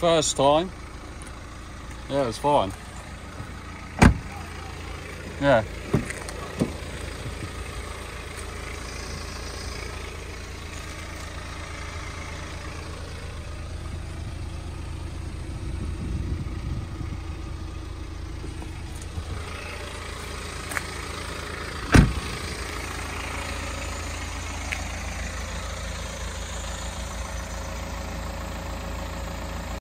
First time. Yeah, it was fine. Yeah.